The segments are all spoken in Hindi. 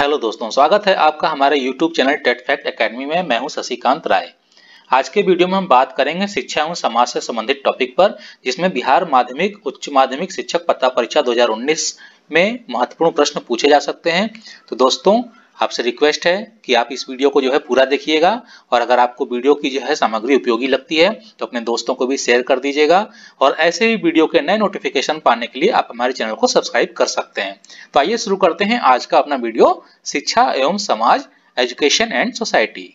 हेलो दोस्तों, स्वागत है आपका हमारे YouTube channel TET fact academy में। मैं हूँ शशिकांत राय। आज के वीडियो में हम बात करेंगे शिक्षा एवं समाज से संबंधित टॉपिक पर, जिसमें बिहार माध्यमिक, उच्च माध्यमिक शिक्षक पता परीक्षा 2019 में महत्वपूर्ण प्रश्न पूछे जा सकते हैं। तो दोस्तों आपसे रिक्वेस्ट है कि आप इस वीडियो को जो है पूरा देखिएगा और अगर आपको वीडियो की जो है सामग्री उपयोगी लगती है तो अपने दोस्तों को भी शेयर कर दीजिएगा और ऐसे ही वीडियो के नए नोटिफिकेशन पाने के लिए आप हमारे चैनल को सब्सक्राइब कर सकते हैं। तो आइए शुरू करते हैं आज का अपना वीडियो, शिक्षा एवं समाज एजुकेशन एंड सोसाइटी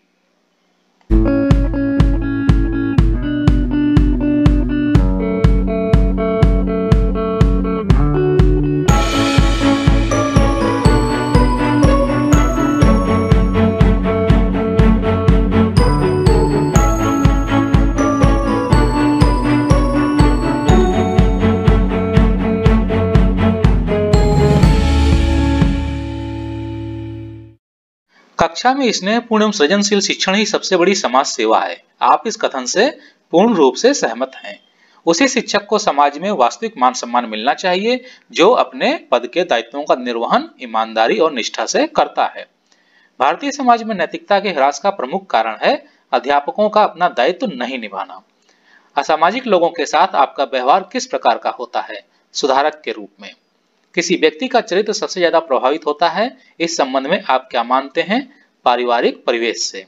कक्षा में स्नेहपूर्ण एवं सृजनशील शिक्षण ही सबसे बड़ी समाज सेवा है। आप इस कथन से पूर्ण रूप से सहमत हैं। उसी शिक्षक को समाज में वास्तविक मान सम्मान मिलना चाहिए, जो अपने पद के दायित्वों का निर्वहन, ईमानदारी और निष्ठा से करता है। भारतीय समाज में नैतिकता के ह्रास का प्रमुख कारण है अध्यापकों का अपना दायित्व नहीं निभाना। असामाजिक लोगों के साथ आपका व्यवहार किस प्रकार का होता है? सुधारक के रूप में। किसी व्यक्ति का चरित्र सबसे ज़्यादा प्रभावित होता है, इस संबंध में आप क्या मानते हैं? पारिवारिक परिवेश से।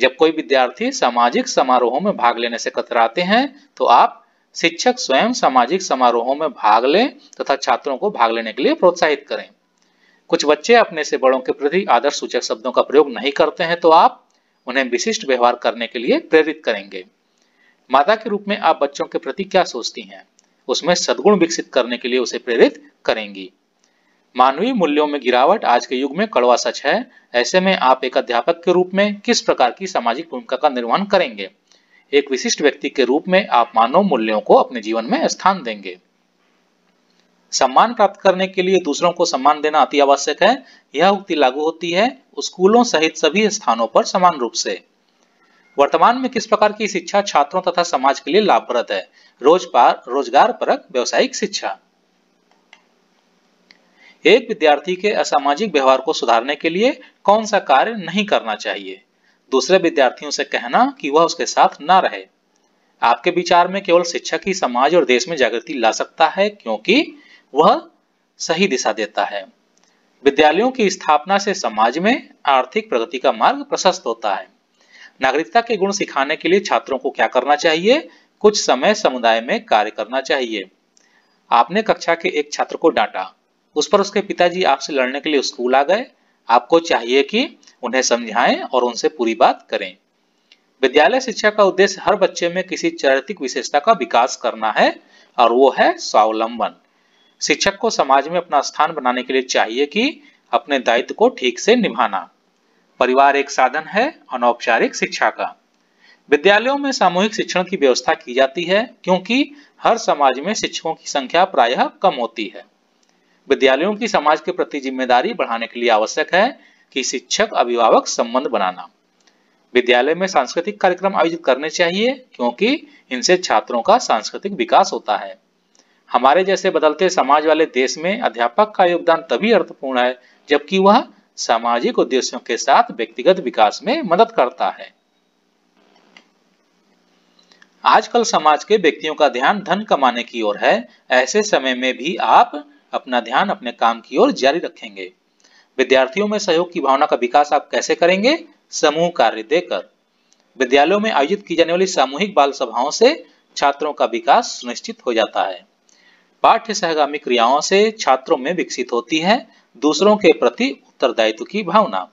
जब कोई विद्यार्थी सामाजिक समारोहों में भाग लेने से कतराते हैं तो आप शिक्षक स्वयं सामाजिक समारोहों में भाग लें तथा छात्रों को भाग लेने के लिए प्रोत्साहित करें। कुछ बच्चे अपने से बड़ों के प्रति आदर्श सूचक शब्दों का प्रयोग नहीं करते हैं तो आप उन्हें विशिष्ट व्यवहार करने के लिए प्रेरित करेंगे। माता के रूप में आप बच्चों के प्रति क्या सोचती हैं? उसमें सदगुण विकसित करने के लिए उसे प्रेरित करेंगी। मानवीय मूल्यों में गिरावट आज के युग में कड़वा सच है। ऐसे में आप एक अध्यापक के रूप में किस प्रकार की सामाजिक भूमिका का निर्वहन करेंगे? एक विशिष्ट व्यक्ति के रूप में आप मानव मूल्यों को अपने जीवन में स्थान देंगे। सम्मान प्राप्त करने के लिए दूसरों को सम्मान देना अति आवश्यक है। यह उक्ति लागू होती है स्कूलों सहित सभी स्थानों पर समान रूप से। वर्तमान में किस प्रकार की शिक्षा छात्रों तथा समाज के लिए लाभप्रद है? रोजपार रोज़गार परक व्यवसायिक शिक्षा। एक विद्यार्थी के असामाजिक व्यवहार को सुधारने के लिए कौन सा कार्य नहीं करना चाहिए? दूसरे विद्यार्थियों से कहना कि वह उसके साथ ना रहे। आपके विचार में केवल शिक्षक ही समाज और देश में जागृति ला सकता है, क्योंकि वह सही दिशा देता है। विद्यालयों की स्थापना से समाज में आर्थिक प्रगति का मार्ग प्रशस्त होता है। नागरिकता के गुण सिखाने के लिए छात्रों को क्या करना चाहिए? कुछ समय समुदाय में कार्य करना चाहिए। आपने कक्षा के एक छात्र को डांटा। उस पर उसके पिताजी आपसे लड़ने के लिए स्कूल आ गए। आपको चाहिए कि उन्हें समझाएँ और उनसे पूरी बात करें। विद्यालय शिक्षा का उद्देश्य हर बच्चे में किसी चारित्रिक विशेषता का विकास करना है और वो है स्वावलंबन। शिक्षक को समाज में अपना स्थान बनाने के लिए चाहिए कि अपने दायित्व को ठीक से निभाना। परिवार एक साधन है, अनौपचारिक शिक्षा का। विद्यालयों में सामूहिक शिक्षण की व्यवस्था की जाती है, क्योंकि हर समाज में शिक्षकों की संख्या प्रायः कम होती है। विद्यालयों की समाज के प्रति ज़िम्मेदारी बढ़ाने के लिए आवश्यक है कि शिक्षक, अभिभावक संबंध बनाना। विद्यालय में सांस्कृतिक कार्यक्रम आयोजित करने चाहिए, क्योंकि इनसे छात्रों का सांस्कृतिक विकास होता है। हमारे जैसे बदलते समाज वाले देश में अध्यापक का योगदान तभी अर्थपूर्ण है, जबकि वह सामाजिक उद्देश्यों के साथ व्यक्तिगत विकास में मदद करता है। आजकल समाज के व्यक्तियों का ध्यान धन कमाने की ओर है। ऐसे समय में भी आप अपना ध्यान अपने काम की ओर जारी रखेंगे। विद्यार्थियों में सहयोग की भावना का विकास आप कैसे करेंगे? समूह कार्य देकर। विद्यालयों में आयोजित की जाने वाली सामूहिक बाल सभाओं से छात्रों का विकास सुनिश्चित हो जाता है। पाठ्य सहगामी क्रियाओं से छात्रों में विकसित होती है दूसरों के प्रति उत्तरदायित्व की भावना।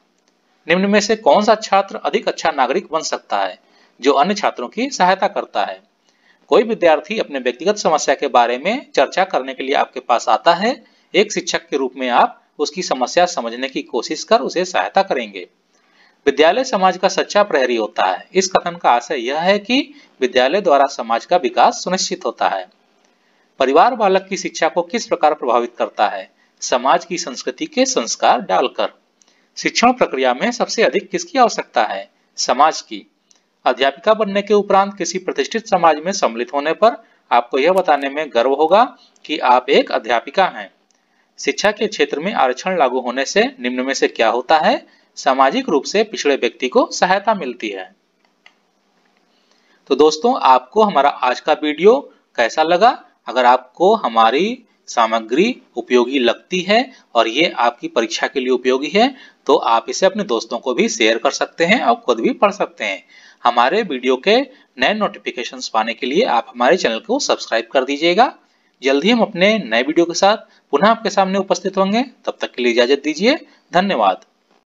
निम्न में से कौन सा छात्र अधिक अच्छा नागरिक बन सकता है, जो अन्य छात्रों की सहायता करता है? कोई विद्यार्थी अपने व्यक्तिगत समस्या के बारे में चर्चा करने के लिए आपके पास आता है, एक शिक्षक के रूप में आप उसकी समस्या समझने की कोशिश कर उसे सहायता करेंगे। विद्यालय समाज का सच्चा प्रहरी होता है। इस कथन का आशय यह है कि विद्यालय द्वारा समाज का विकास सुनिश्चित होता है। परिवार बालक की शिक्षा को किस प्रकार प्रभावित करता है? समाज की संस्कृति के संस्कार डालकर। शिक्षण प्रक्रिया में सबसे अधिक किसकी आवश्यकता है? समाज की। अध्यापिका बनने के उपरांत किसी प्रतिष्ठित समाज में सम्मिलित होने पर आपको यह बताने में गर्व होगा कि आप एक अध्यापिका हैं। शिक्षा के क्षेत्र में आरक्षण लागू होने से निम्न में से क्या होता है? सामाजिक रूप से पिछड़े व्यक्ति को सहायता मिलती है। तो दोस्तों, आपको हमारा आज का वीडियो कैसा लगा? अगर आपको हमारी सामग्री उपयोगी लगती है और ये आपकी परीक्षा के लिए उपयोगी है तो आप इसे अपने दोस्तों को भी शेयर कर सकते हैं और खुद भी पढ़ सकते हैं। हमारे वीडियो के नए नोटिफिकेशंस पाने के लिए आप हमारे चैनल को सब्सक्राइब कर दीजिएगा। जल्द ही हम अपने नए वीडियो के साथ पुनः आपके सामने उपस्थित होंगे। तब तक के लिए इजाज़त दीजिए। धन्यवाद।